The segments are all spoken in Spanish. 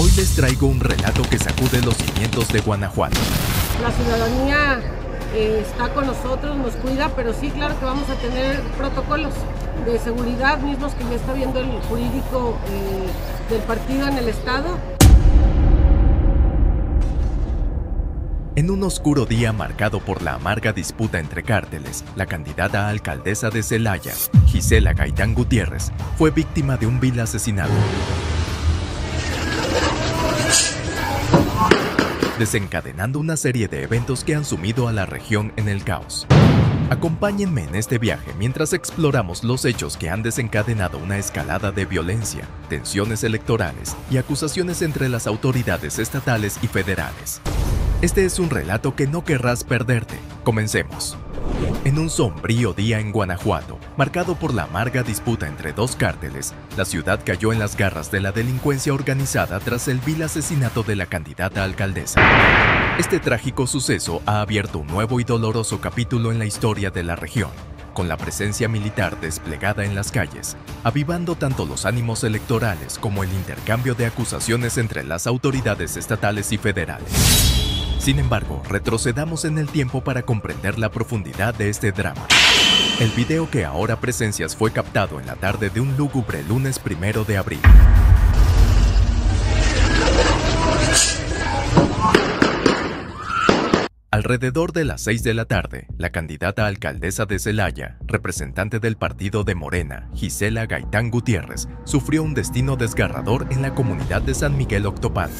Hoy les traigo un relato que sacude los cimientos de Guanajuato. La ciudadanía eh, está con nosotros, nos cuida, pero sí, claro que vamos a tener protocolos de seguridad mismos que ya está viendo el jurídico eh, del partido en el Estado. En un oscuro día marcado por la amarga disputa entre cárteles, la candidata a alcaldesa de Celaya, Gisela Gaitán Gutiérrez, fue víctima de un vil asesinato. Desencadenando una serie de eventos que han sumido a la región en el caos. Acompáñenme en este viaje mientras exploramos los hechos que han desencadenado una escalada de violencia, tensiones electorales y acusaciones entre las autoridades estatales y federales. Este es un relato que no querrás perderte. Comencemos. En un sombrío día en Guanajuato, marcado por la amarga disputa entre dos cárteles, la ciudad cayó en las garras de la delincuencia organizada tras el vil asesinato de la candidata alcaldesa. Este trágico suceso ha abierto un nuevo y doloroso capítulo en la historia de la región, con la presencia militar desplegada en las calles, avivando tanto los ánimos electorales como el intercambio de acusaciones entre las autoridades estatales y federales. Sin embargo, retrocedamos en el tiempo para comprender la profundidad de este drama. El video que ahora presencias fue captado en la tarde de un lúgubre lunes primero de abril. Alrededor de las 6 de la tarde, la candidata alcaldesa de Celaya, representante del partido de Morena, Gisela Gaitán Gutiérrez, sufrió un destino desgarrador en la comunidad de San Miguel Octopal.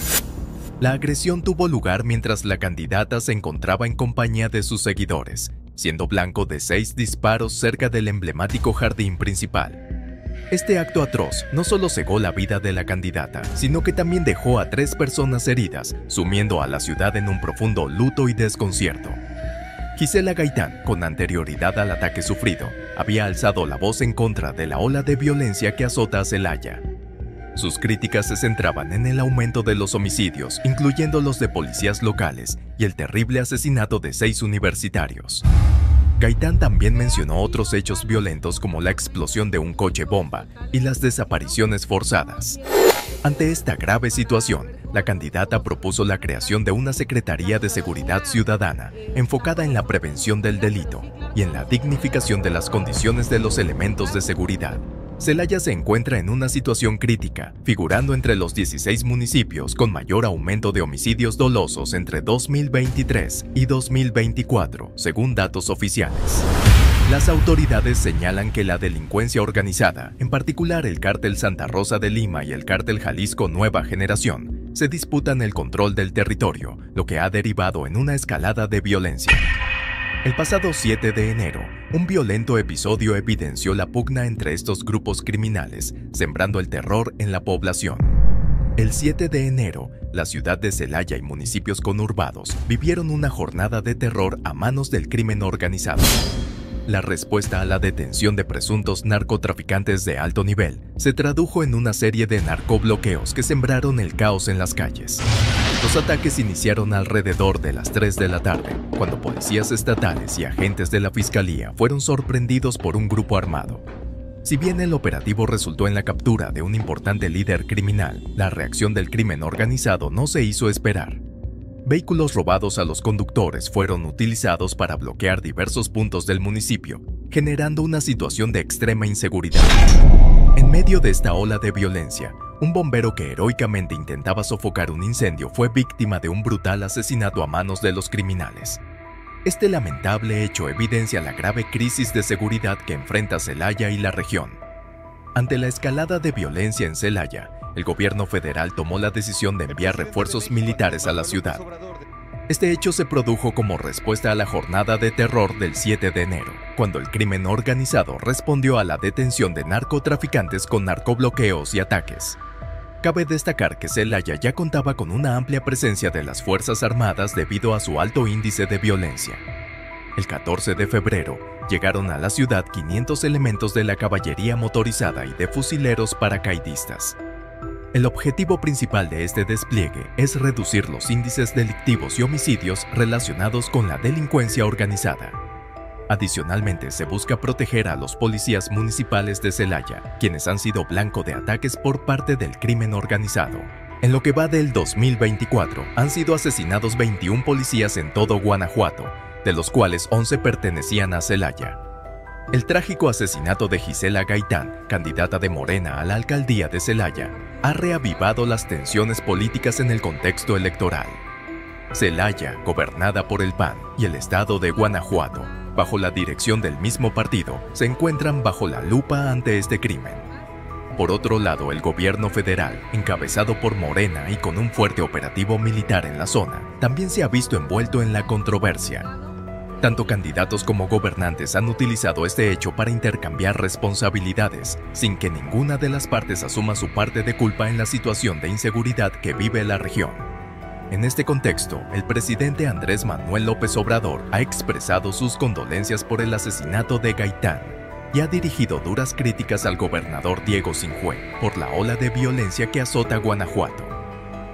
La agresión tuvo lugar mientras la candidata se encontraba en compañía de sus seguidores, siendo blanco de seis disparos cerca del emblemático jardín principal. Este acto atroz no solo cegó la vida de la candidata, sino que también dejó a tres personas heridas, sumiendo a la ciudad en un profundo luto y desconcierto. Gisela Gaitán, con anterioridad al ataque sufrido, había alzado la voz en contra de la ola de violencia que azota a Celaya, sus críticas se centraban en el aumento de los homicidios, incluyendo los de policías locales, y el terrible asesinato de seis universitarios. Gaitán también mencionó otros hechos violentos como la explosión de un coche bomba y las desapariciones forzadas. Ante esta grave situación, la candidata propuso la creación de una Secretaría de Seguridad Ciudadana enfocada en la prevención del delito y en la dignificación de las condiciones de los elementos de seguridad, Celaya se encuentra en una situación crítica, figurando entre los 16 municipios con mayor aumento de homicidios dolosos entre 2023 y 2024, según datos oficiales. Las autoridades señalan que la delincuencia organizada, en particular el cártel Santa Rosa de Lima y el cártel Jalisco Nueva Generación, se disputan el control del territorio, lo que ha derivado en una escalada de violencia. El pasado 7 de enero, un violento episodio evidenció la pugna entre estos grupos criminales, sembrando el terror en la población. El 7 de enero, la ciudad de Celaya y municipios conurbados vivieron una jornada de terror a manos del crimen organizado. La respuesta a la detención de presuntos narcotraficantes de alto nivel se tradujo en una serie de narcobloqueos que sembraron el caos en las calles. Los ataques iniciaron alrededor de las 3 de la tarde, cuando policías estatales y agentes de la fiscalía fueron sorprendidos por un grupo armado. Si bien el operativo resultó en la captura de un importante líder criminal, la reacción del crimen organizado no se hizo esperar. Vehículos robados a los conductores fueron utilizados para bloquear diversos puntos del municipio, generando una situación de extrema inseguridad. En medio de esta ola de violencia, un bombero que heroicamente intentaba sofocar un incendio fue víctima de un brutal asesinato a manos de los criminales. Este lamentable hecho evidencia la grave crisis de seguridad que enfrenta Celaya y la región. Ante la escalada de violencia en Celaya, el gobierno federal tomó la decisión de enviar refuerzos militares a la ciudad. Este hecho se produjo como respuesta a la jornada de terror del 7 de enero, cuando el crimen organizado respondió a la detención de narcotraficantes con narcobloqueos y ataques. Cabe destacar que Celaya ya contaba con una amplia presencia de las Fuerzas Armadas debido a su alto índice de violencia. El 14 de febrero, llegaron a la ciudad 500 elementos de la caballería motorizada y de fusileros paracaidistas. El objetivo principal de este despliegue es reducir los índices delictivos y homicidios relacionados con la delincuencia organizada. Adicionalmente, se busca proteger a los policías municipales de Celaya, quienes han sido blanco de ataques por parte del crimen organizado. En lo que va del 2024, han sido asesinados 21 policías en todo Guanajuato, de los cuales 11 pertenecían a Celaya. El trágico asesinato de Gisela Gaitán, candidata de Morena a la alcaldía de Celaya, ha reavivado las tensiones políticas en el contexto electoral. Celaya, gobernada por el PAN, y el estado de Guanajuato, bajo la dirección del mismo partido, se encuentran bajo la lupa ante este crimen. Por otro lado, el gobierno federal, encabezado por Morena y con un fuerte operativo militar en la zona, también se ha visto envuelto en la controversia. Tanto candidatos como gobernantes han utilizado este hecho para intercambiar responsabilidades, sin que ninguna de las partes asuma su parte de culpa en la situación de inseguridad que vive la región. En este contexto, el presidente Andrés Manuel López Obrador ha expresado sus condolencias por el asesinato de Gaitán y ha dirigido duras críticas al gobernador Diego Sinjue por la ola de violencia que azota Guanajuato.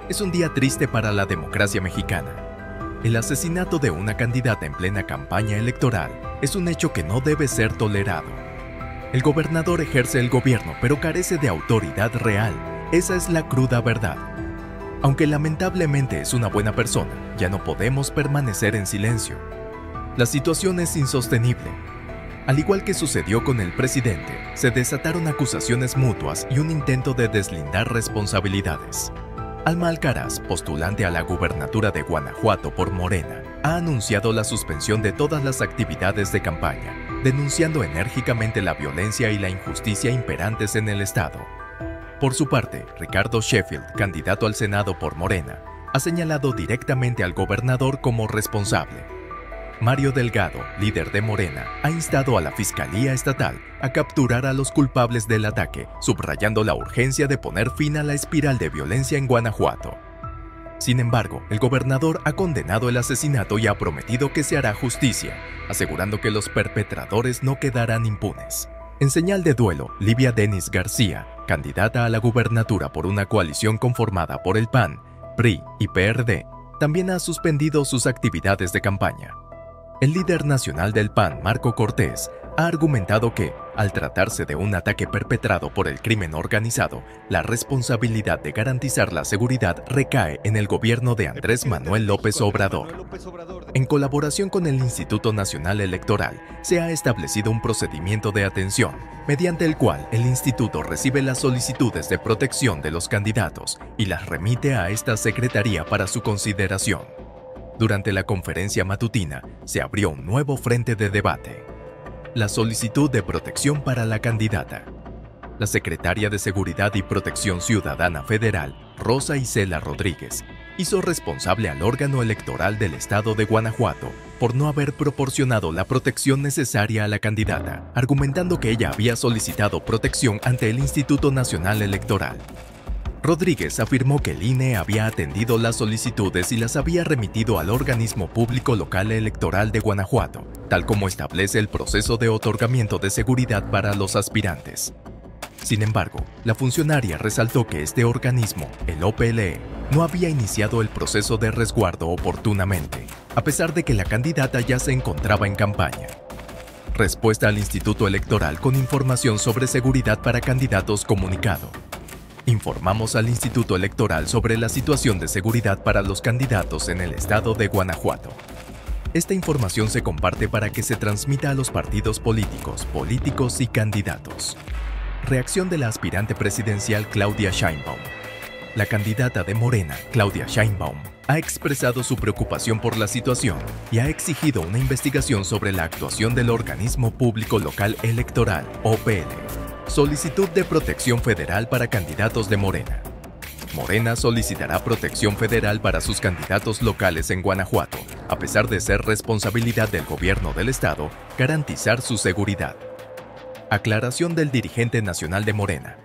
Es un día triste para la democracia mexicana. El asesinato de una candidata en plena campaña electoral es un hecho que no debe ser tolerado. El gobernador ejerce el gobierno pero carece de autoridad real. Esa es la cruda verdad. Aunque lamentablemente es una buena persona, ya no podemos permanecer en silencio. La situación es insostenible al igual que sucedió con el presidente, se desataron acusaciones mutuas y un intento de deslindar responsabilidades. Alma Alcaraz, postulante a la gubernatura de Guanajuato por Morena, ha anunciado la suspensión de todas las actividades de campaña, denunciando enérgicamente la violencia y la injusticia imperantes en el Estado. Por su parte, Ricardo Sheffield, candidato al Senado por Morena, ha señalado directamente al gobernador como responsable Mario Delgado, líder de Morena, ha instado a la Fiscalía Estatal a capturar a los culpables del ataque, subrayando la urgencia de poner fin a la espiral de violencia en Guanajuato. Sin embargo, el gobernador ha condenado el asesinato y ha prometido que se hará justicia, asegurando que los perpetradores no quedarán impunes. En señal de duelo, Livia Denis García, candidata a la gubernatura por una coalición conformada por el PAN, PRI y PRD, también ha suspendido sus actividades de campaña. El líder nacional del PAN, Marco Cortés, ha argumentado que, al tratarse de un ataque perpetrado por el crimen organizado, la responsabilidad de garantizar la seguridad recae en el gobierno de Andrés Manuel López Obrador. En colaboración con el Instituto Nacional Electoral, se ha establecido un procedimiento de atención, mediante el cual el instituto recibe las solicitudes de protección de los candidatos y las remite a esta secretaría para su consideración. Durante la conferencia matutina se abrió un nuevo frente de debate. La solicitud de protección para la candidata. La secretaria de Seguridad y Protección Ciudadana Federal, Rosa Isela Rodríguez, hizo responsable al órgano electoral del estado de Guanajuato por no haber proporcionado la protección necesaria a la candidata, argumentando que ella había solicitado protección ante el Instituto Nacional Electoral Rodríguez afirmó que el INE había atendido las solicitudes y las había remitido al organismo público local electoral de Guanajuato, tal como establece el proceso de otorgamiento de seguridad para los aspirantes. Sin embargo, la funcionaria resaltó que este organismo, el OPLE, no había iniciado el proceso de resguardo oportunamente, a pesar de que la candidata ya se encontraba en campaña. Respuesta al Instituto Electoral con información sobre seguridad para candidatos comunicado informamos al Instituto Electoral sobre la situación de seguridad para los candidatos en el estado de Guanajuato. Esta información se comparte para que se transmita a los partidos políticos, políticos y candidatos. Reacción de la aspirante presidencial Claudia Scheinbaum. La candidata de Morena, Claudia Scheinbaum, ha expresado su preocupación por la situación y ha exigido una investigación sobre la actuación del organismo público local electoral, OPL, Solicitud de protección federal para candidatos de Morena. Morena solicitará protección federal para sus candidatos locales en Guanajuato, a pesar de ser responsabilidad del gobierno del estado garantizar su seguridad. Aclaración del dirigente nacional de Morena.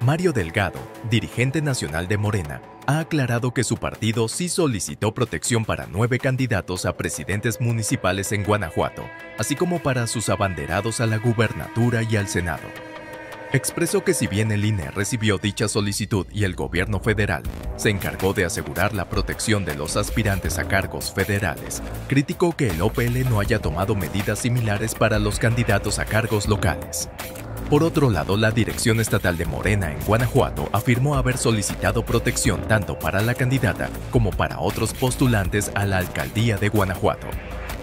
Mario Delgado, dirigente nacional de Morena, ha aclarado que su partido sí solicitó protección para nueve candidatos a presidentes municipales en Guanajuato, así como para sus abanderados a la gubernatura y al Senado expresó que si bien el INE recibió dicha solicitud y el gobierno federal se encargó de asegurar la protección de los aspirantes a cargos federales, criticó que el OPL no haya tomado medidas similares para los candidatos a cargos locales. Por otro lado, la Dirección Estatal de Morena en Guanajuato afirmó haber solicitado protección tanto para la candidata como para otros postulantes a la alcaldía de Guanajuato.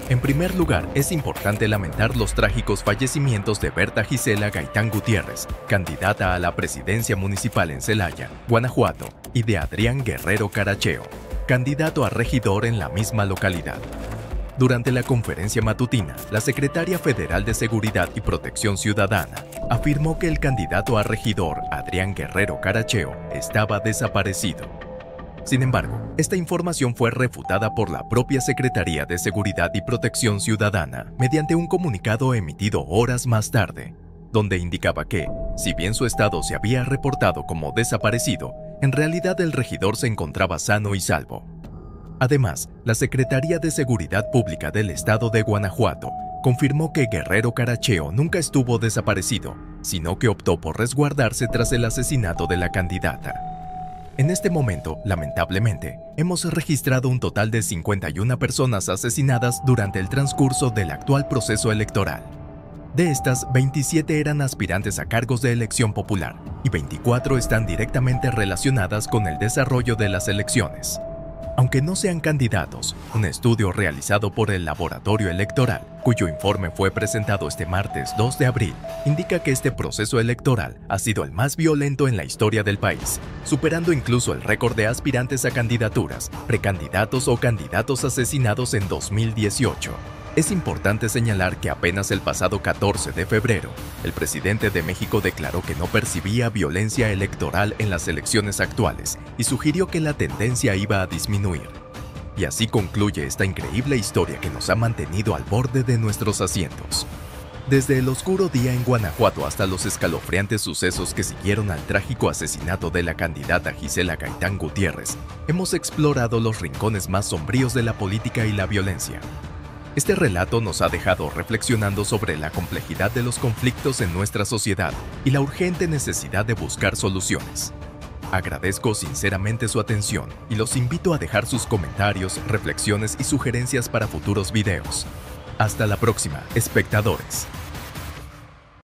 En primer lugar, es importante lamentar los trágicos fallecimientos de Berta Gisela Gaitán Gutiérrez, candidata a la presidencia municipal en Celaya, Guanajuato, y de Adrián Guerrero Caracheo, candidato a regidor en la misma localidad. Durante la conferencia matutina, la secretaria federal de Seguridad y Protección Ciudadana afirmó que el candidato a regidor, Adrián Guerrero Caracheo, estaba desaparecido. Sin embargo, esta información fue refutada por la propia Secretaría de Seguridad y Protección Ciudadana mediante un comunicado emitido horas más tarde, donde indicaba que, si bien su estado se había reportado como desaparecido, en realidad el regidor se encontraba sano y salvo. Además, la Secretaría de Seguridad Pública del Estado de Guanajuato confirmó que Guerrero Caracheo nunca estuvo desaparecido, sino que optó por resguardarse tras el asesinato de la candidata. En este momento, lamentablemente, hemos registrado un total de 51 personas asesinadas durante el transcurso del actual proceso electoral. De estas, 27 eran aspirantes a cargos de elección popular y 24 están directamente relacionadas con el desarrollo de las elecciones. Aunque no sean candidatos, un estudio realizado por el Laboratorio Electoral, cuyo informe fue presentado este martes 2 de abril, indica que este proceso electoral ha sido el más violento en la historia del país, superando incluso el récord de aspirantes a candidaturas, precandidatos o candidatos asesinados en 2018. Es importante señalar que apenas el pasado 14 de febrero, el presidente de México declaró que no percibía violencia electoral en las elecciones actuales y sugirió que la tendencia iba a disminuir. Y así concluye esta increíble historia que nos ha mantenido al borde de nuestros asientos. Desde el oscuro día en Guanajuato hasta los escalofriantes sucesos que siguieron al trágico asesinato de la candidata Gisela Gaitán Gutiérrez, hemos explorado los rincones más sombríos de la política y la violencia, este relato nos ha dejado reflexionando sobre la complejidad de los conflictos en nuestra sociedad y la urgente necesidad de buscar soluciones. Agradezco sinceramente su atención y los invito a dejar sus comentarios, reflexiones y sugerencias para futuros videos. Hasta la próxima, espectadores.